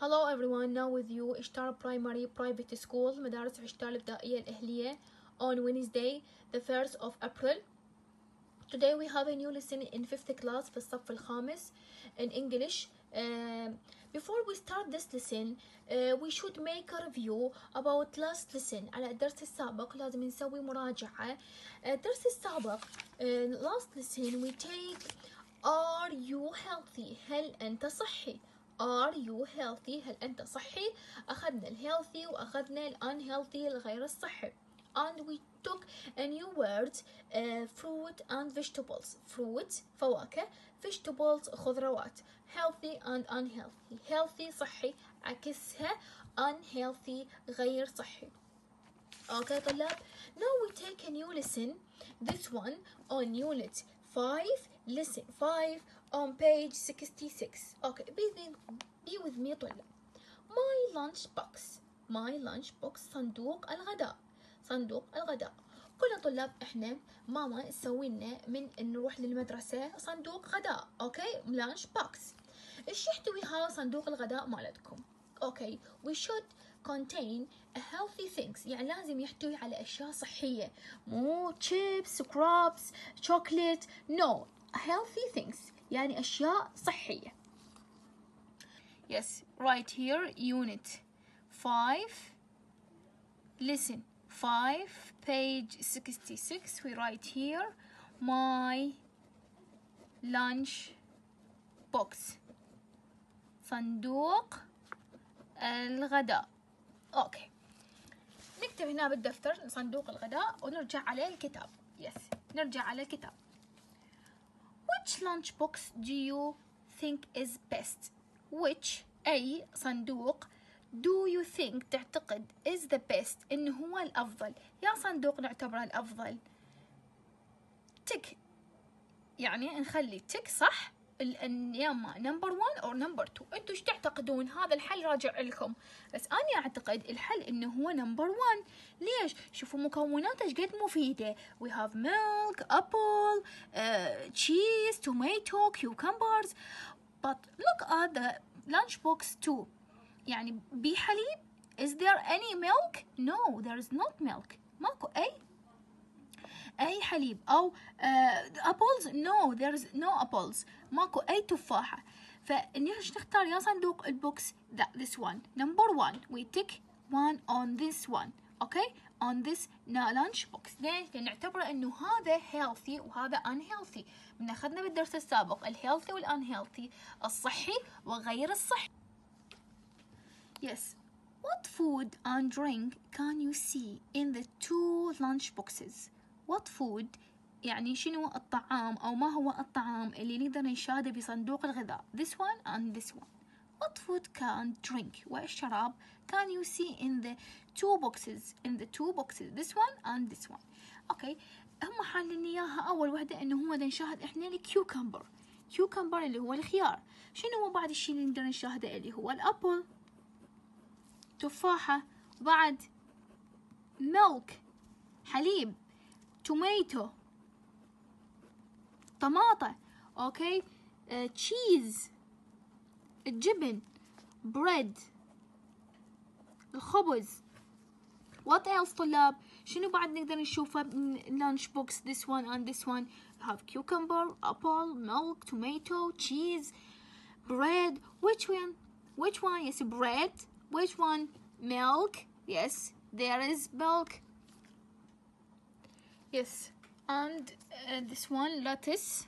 Hello everyone, now with you إشتار Primary Private School مدارس عشتار الابتدائية الأهلية on Wednesday the 1st of April Today we have a new lesson in 5th class في الصف الخامس in English uh, Before we start this lesson uh, we should make a review about last lesson على الدرس السابق لازم نسوي مراجعة الدرس السابق uh, last lesson we take Are you healthy هل أنت صحي Are you healthy هل أنت صحي أخذنا الهيلثي وأخذنا الانهيلثي الغير الصحي and we took a new word uh, fruit and vegetables fruit فواكه vegetables خضروات healthy and unhealthy healthy صحي عكسها unhealthy غير صحي Okay طلاب now we take a new lesson this one on unit 5 lesson 5 on page 66 okay be, be with me طلاب. My lunch box my lunch box صندوق الغداء. صندوق الغداء. كل طلاب إحنا ماما تسوي لنا من نروح للمدرسة صندوق غداء. okay lunch box إيش يحتوي هذا صندوق الغداء مالتكم؟ okay we should contain a healthy things. يعني لازم يحتوي على أشياء صحية. مو chips crabs chocolate. No healthy things. يعني أشياء صحية. Yes right here unit 5 listen 5 page 66 we write here my lunch box. صندوق الغداء. okay نكتب هنا بالدفتر صندوق الغداء ونرجع على الكتاب. yes نرجع على الكتاب. Which lunch box do you think is best? Which أي صندوق do you think تعتقد is the best إنه هو الأفضل. يا صندوق نعتبره الأفضل. تك يعني نخلي تك صح؟ يا اما number 1 أو number 2 أنتوا إيش تعتقدون؟ هذا الحل راجع لكم. بس أنا أعتقد الحل إنه هو number 1 ليش؟ شوفوا مكوناته إيش قد مفيدة. Have milk apple uh, cheese tomato cucumbers. But look at the lunch box too. يعني بحليب is there any milk? No there is not milk. ماكو أي اي حليب أو uh, no there is no apples ماكو اي تفاحه finish نختار يا صندوق ال box that this one number one we tick one on this one okay on this lunch box ليش؟ لأن نعتبره إنه هذا healthy وهذا unhealthy من أخذنا بالدرس السابق ال healthy وال unhealthy الصحي وغير الصحي Yes. What food and drink can you see in the two lunch boxes? What food يعني شنو الطعام أو ما هو الطعام اللي نقدر نشاهده بصندوق الغذاء. This one and this one. What food and drink? والشراب can you see in the two boxes? In the two boxes. This one and this one. Okay. هم حالين إياها أول وحدة إنه هو نشاهد إحنا ال cucumber cucumber اللي هو الخيار. شنو هو بعد الشيء اللي نقدر نشاهده؟ اللي هو ال apple. تفاحة. بعد ميلك. حليب. توميتو طماطة اوكي تشيز الجبن بريد الخبز what else طلاب شنو بعد نقدر نشوفه لانش بوكس this one and this one you have cucumber apple milk tomato cheese bread which one which one yes bread which one milk yes there is milk yes and uh, this one lettuce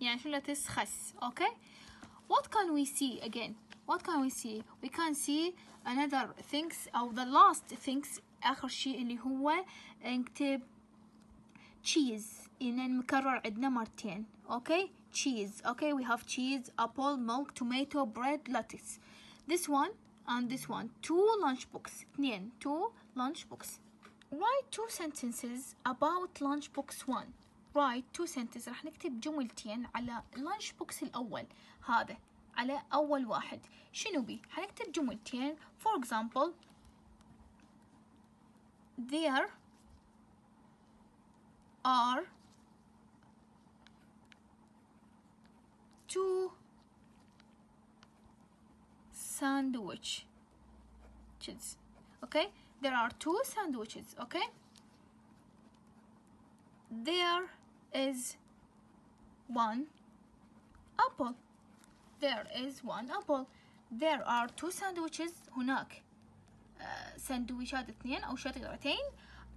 يعني شو lettuce خس okay what can we see again what can we see we can see another things أو the last things آخر شيء اللي هو نكتب cheese إن المكرر عندنا مرتين okay cheese okay we have cheese apple milk tomato bread lettuce this one and this one two lunchbox اثنين two lunchbox write two sentences about lunchbox one write two sentences راح نكتب جملتين على lunchbox الأول هذا على أول واحد شنو بي حنكتب جملتين for example there are two sandwich okay There are two sandwiches okay there is one apple there is one apple there are two sandwiches هناك سندويشات اثنين أو شطيرتين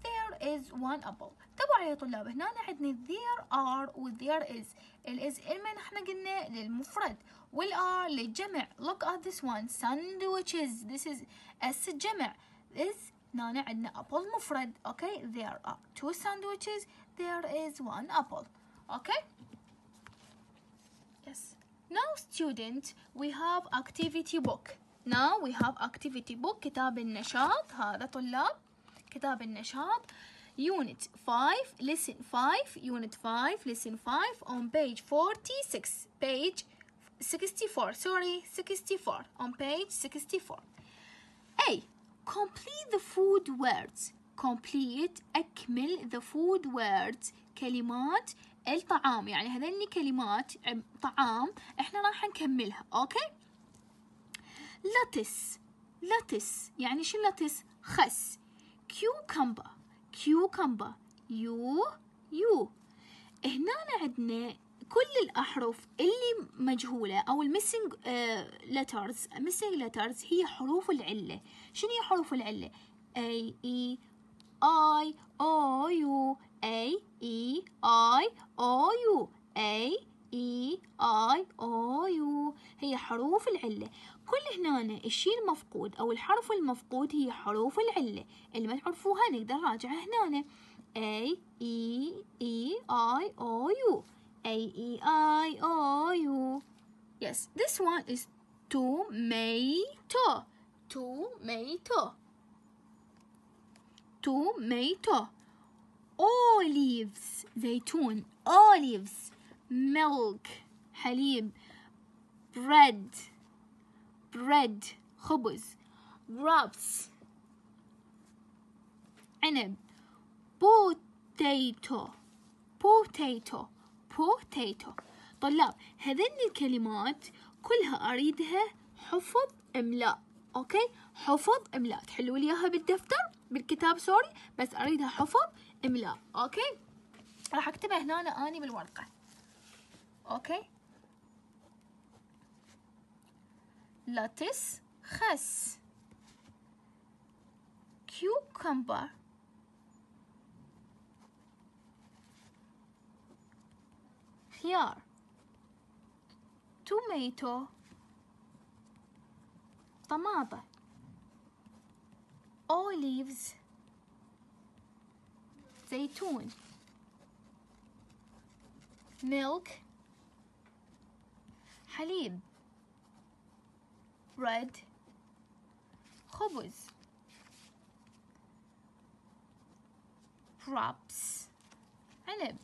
there is one apple طبعا يا طلاب هنا عندنا there are و there is ال is لمن إحنا قلنا للمفرد وال are للجمع look at this one sandwiches this is اس الجمع this هنا عندنا apple مفرد okay there are two sandwiches there is one apple okay yes now student we have activity book now we have activity book كتاب النشاط هذا طلاب كتاب النشاط unit 5 lesson 5 unit 5 lesson 5 on page 46 page 64 sorry 64 on page 64 A complete the food words. Complete أكمل the food words. كلمات الطعام. يعني هذني كلمات طعام إحنا راح نكملها. okay؟ lettuce lettuce يعني شو lettuce خس. cucumber cucumber u u هنا عندنا كل الأحرف اللي مجهولة أو ال missing letters missing letters هي حروف العلة. شنو هي حروف العلة؟ A E I O U A E I O U A E I O U. هي حروف العلة. كل هنا الشيء المفقود أو الحرف المفقود هي حروف العلة. اللي ما تعرفوها نقدر نراجعها هنا A E E I O U. A E I O U Yes, this one is tomato tomato tomato olives زيتون olives milk حليب bread bread خبز grapes عنب potato potato Potato. طلاب هذين الكلمات كلها أريدها حفظ إملاء okay؟ حفظ إملاء تحلوا لي إياها بالدفتر بالكتاب sorry بس أريدها حفظ إملاء okay؟ راح أكتبها هنا أنا أني بالورقة. okay؟ lettuce خس. cucumber. خيار توميتو طماطة أوليفز زيتون ميلك حليب bread خبز crops عنب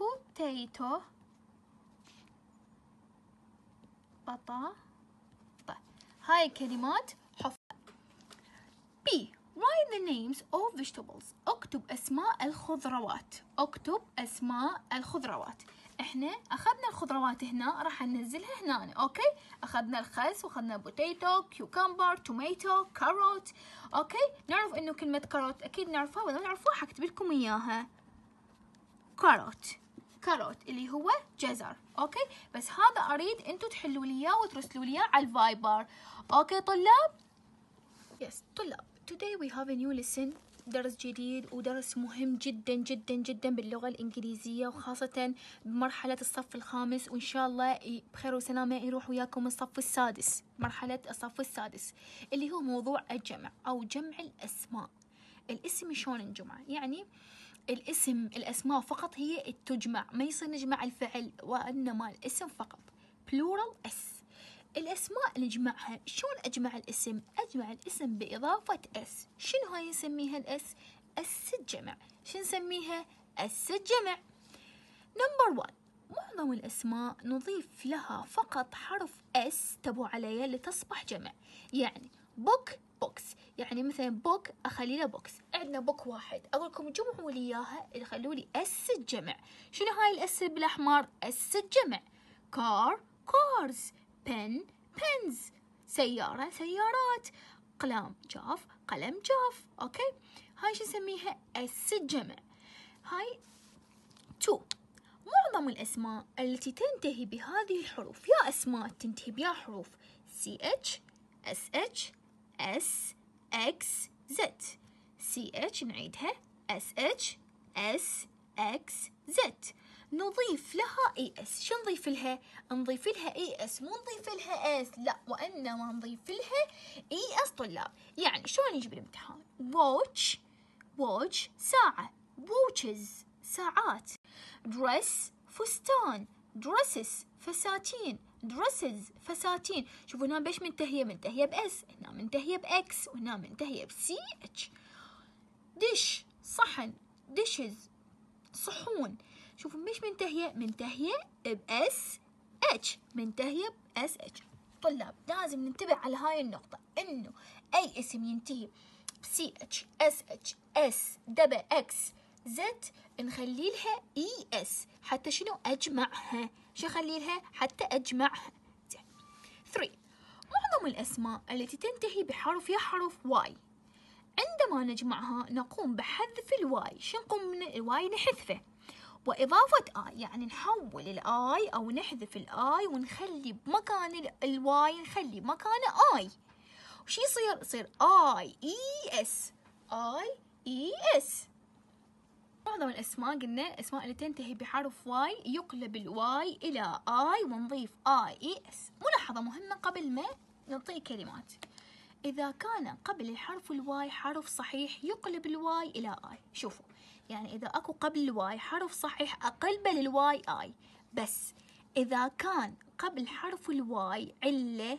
potato بطاطا هاي الكلمات حفظ B write the names of vegetables. اكتب اسماء الخضروات اكتب اسماء الخضروات إحنا اخذنا الخضروات هنا راح ننزلها هنا okay اخذنا الخس واخذنا potato cucumber tomato carrot okay نعرف انه كلمة carrot أكيد نعرفها ولا نعرفها حكتب لكم اياها carrot carrot اللي هو جزر okay؟ بس هذا أريد إنتو تحلوا لي إياه وترسلوا لي إياه على الفايبر. okay طلاب؟ yes طلاب. Today we have a new lesson درس جديد ودرس مهم جدا جدا جدا باللغة الإنجليزية وخاصة بمرحلة الصف الخامس. وإن شاء الله بخير وسلامة يروح وياكم الصف السادس مرحلة الصف السادس اللي هو موضوع الجمع أو جمع الأسماء. الاسم شلون نجمع يعني الاسم الأسماء فقط هي تجمع ما يصير نجمع الفعل وإنما الاسم فقط. plural s الأسماء نجمعها. شلون أجمع الاسم؟ أجمع الاسم بإضافة s شنو هاي نسميها ال s؟ s الجمع. شو نسميها؟ s الجمع. number 1 معظم الأسماء نضيف لها فقط حرف s تبو عليها لتصبح جمع. يعني book books يعني مثلا book أخلي له books عندنا book واحد. أقول لكم جمعوا لي إياها خلوا لي s الجمع. شنو هاي ال s بالأحمر؟ s الجمع. car cars pen pens. سيارة سيارات. قلم جاف قلم جاف. okay؟ هاي شو نسميها؟ s جمع هاي two معظم الأسماء التي تنتهي بهذه الحروف. يا أسماء تنتهي بها حروف. سي اتش اس إكس زد سي نعيدها. اس اتش اس إكس زد نضيف لها es شو نضيف لها؟ نضيف لها es مو نضيف لها s لا وإنما نضيف لها es طلاب. يعني شلون يجي بالامتحان watch watch ساعة. Watches ساعات. Dress فستان. Dresses فساتين. Dresses فساتين. شوفوا هنا بيش منتهية منتهية ب s. هنا منتهية ب x وهنا منتهية بسي إتش. dish صحن. dishes صحون. شوفوا مش منتهية منتهية بأس إتش. منتهية بأس إتش. طلاب لازم ننتبه على هاي النقطة إنه أي اسم ينتهي ب ch. sh. s. double x. زد نخلي لها إي إس. حتى شنو؟ أجمعها. شو أخلي لها؟ حتى اجمعها زين 3 معظم الأسماء التي تنتهي بحرف يا حرف Y. عندما نجمعها نقوم بحذف ال Y. شو نقوم من ال Y؟ نحذفه. وإضافة I يعني نحول ال I أو نحذف ال I ونخلي بمكان ال- ال Y نخلي بمكانه I. وش يصير؟ يصير I E S. I E S. معظم الأسماء قلنا الأسماء اللي تنتهي بحرف Y يقلب ال Y إلى I ونضيف I E S. ملاحظة مهمة قبل ما نعطي كلمات. إذا كان قبل الحرف ال Y حرف صحيح يقلب ال Y إلى I. شوفوا يعني إذا أكو قبل ال Y حرف صحيح أقلب لل Y I. بس إذا كان قبل حرف ال Y علة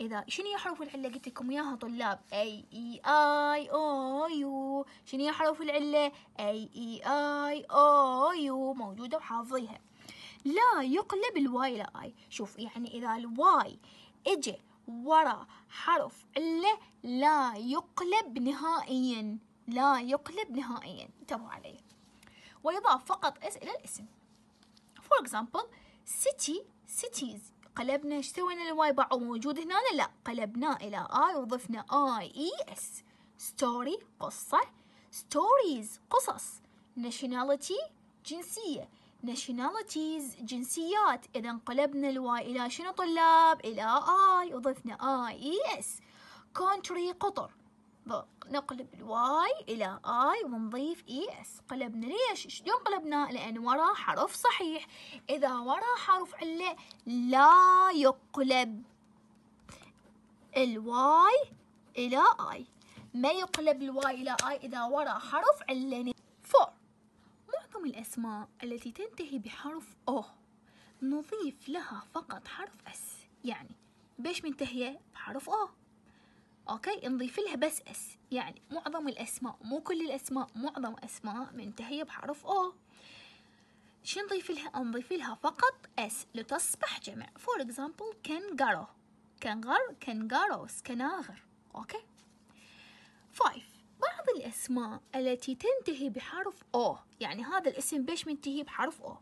إذا شنو هي حروف العلة؟ قلت لكم إياها طلاب. A E I O U شنو هي حروف العلة؟ A E I O U موجودة وحافظيها. لا يقلب ال Y إلى I شوف يعني إذا ال Y إجا ورا حرف علة لا يقلب نهائيا. لا يقلب نهائيا. انتبهوا علي. ويضاف فقط S إلى الاسم. For example city cities. قلبنا إيش سوينا ال Y باعه موجود هنا لا؟ قلبناه إلى I وضفنا I E S. Story قصة. Stories قصص. Nationality جنسية. Nationalities جنسيات. إذا قلبنا ال Y إلى شنو طلاب؟ إلى I وضفنا I E S. Country قطر. نقلب ال Y إلى I ونضيف E S. قلبنا ليش؟ شلون قلبناه؟ لأن وراه حرف صحيح. إذا وراه حرف علة لا يقلب. ال Y إلى I. ما يقلب ال Y إلى I إذا وراه حرف علة four. معظم الأسماء التي تنتهي بحرف O نضيف لها فقط حرف S. يعني بيش منتهية بحرف O؟ okay؟ نضيف لها بس S. يعني معظم الأسماء مو كل الأسماء معظم أسماء منتهية بحرف O. شو نضيف لها؟ نضيف لها فقط S. لتصبح جمع for example kangaroo. كنغر kangaroos كناغر. okay؟ five بعض الأسماء التي تنتهي بحرف O. يعني هذا الاسم بيش منتهي بحرف O.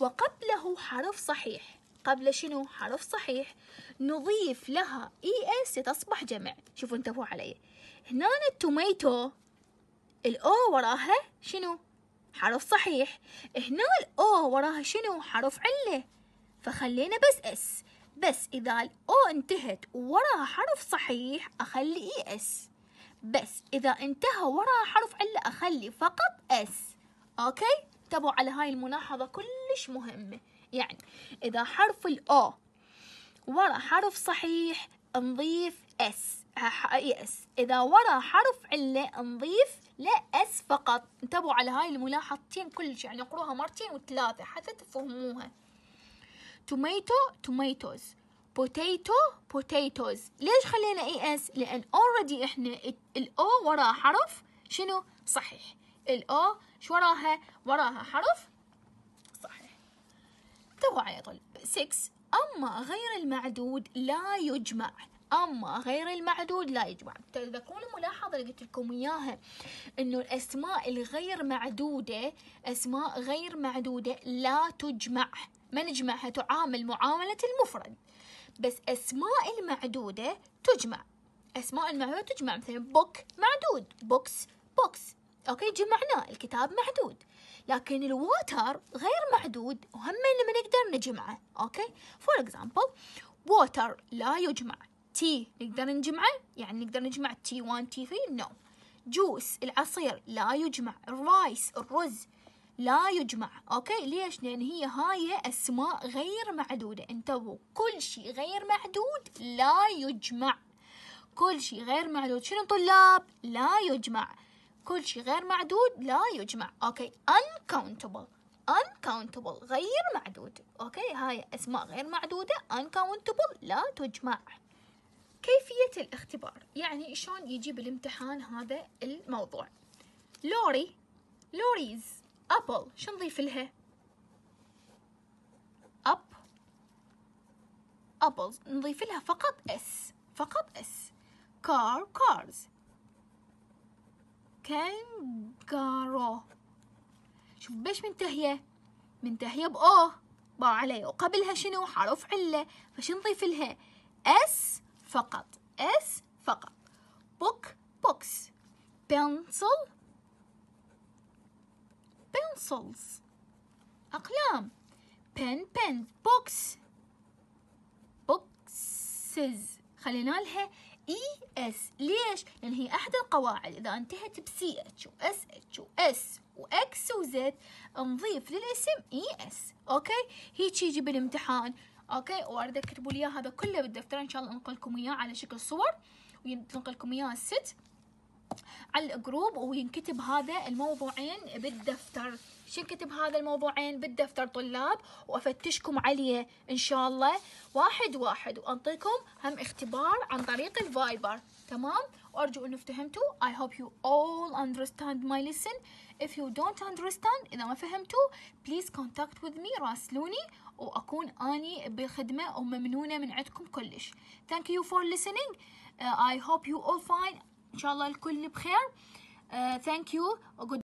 وقبله حرف صحيح. قبل شنو؟ حرف صحيح. نضيف لها E S تصبح جمع. شوفوا انتبهوا علي. هنا ال tomato ال O وراها شنو؟ حرف صحيح. هنا ال O وراها شنو؟ حرف علة. فخلينا بس S بس إذا ال O انتهت وراها حرف صحيح أخلي E S بس إذا انتهى وراها حرف علة أخلي فقط S okay؟ انتبهوا على هاي الملاحظة كلش مهمة يعني إذا حرف ال O ورا حرف صحيح نضيف S E S إذا ورا حرف علة نضيف لها S فقط. انتبهوا على هاي الملاحظتين كلش يعني اقروها مرتين وثلاثة حتى تفهموها. tomato tomatoes potato potatoes ليش خلينا E S لأن already إحنا ال O وراها حرف شنو؟ صحيح. ال O شو وراها؟ وراها حرف تو على طول 6 أما غير المعدود لا يجمع. أما غير المعدود لا يجمع. تذكرون الملاحظة اللي قلت لكم إياها إنه الأسماء الغير معدودة أسماء غير معدودة لا تجمع. ما نجمعها؟ تعامل معاملة المفرد. بس أسماء المعدودة تجمع. أسماء المعدودة تجمع مثلا book معدود books books okay جمعناه الكتاب معدود. لكن ال water غير معدود وهم لما نقدر نجمعه okay؟ for example water لا يجمع. tea نقدر نجمعه؟ يعني نقدر نجمع tea 1 tea 3 no juice العصير لا يجمع. ال rice الرز لا يجمع. okay؟ ليش؟ لأن هي هاي أسماء غير معدودة. انتبهوا كل شيء غير معدود لا يجمع. كل شيء غير معدود. شنو طلاب؟ لا يجمع. كل شيء غير معدود لا يجمع. okay. Uncountable. Uncountable. غير معدود. okay. هاي أسماء غير معدودة. Uncountable. لا تجمع. كيفية الاختبار؟ يعني شلون يجي بالامتحان هذا الموضوع؟ lorry. lorries. apple. شو نضيف لها؟ app. apples. نضيف لها فقط S فقط S car cars kangaroo شوف بيش منتهية. منتهية ب O بأ عليه وقبلها شنو؟ حرف علة. فشو نضيف لها؟ S فقط. S فقط. book books pencil pencils. أقلام. pen pens books. boxes خلينا لها es. ليش؟ لأن هي أحد القواعد. إذا انتهت بسي إتش وإس إتش وإس وإكس وزد نضيف للاسم es. okay؟ هيك يجي بالامتحان. okay؟ وأريد تكتبوا لي هذا كله بالدفتر إن شاء الله انقل لكم اياه على شكل صور وينقل لكم اياه الست على ال group وينكتب هذا الموضوعين بالدفتر. شنكتب هذا الموضوعين بالدفتر طلاب؟ وأفتشكم عليه إن شاء الله. واحد واحد وانطيكم هم اختبار عن طريق الفايبر. تمام؟ وأرجو إنه افتهمتوا. I hope you all understand my lesson. If you don't understand إذا ما فهمتوا please contact with me راسلوني. وأكون أني بخدمة وممنونة من عندكم كلش. Thank you for listening. Uh, I hope you all fine. إن شاء الله الكل بخير. thank you. Good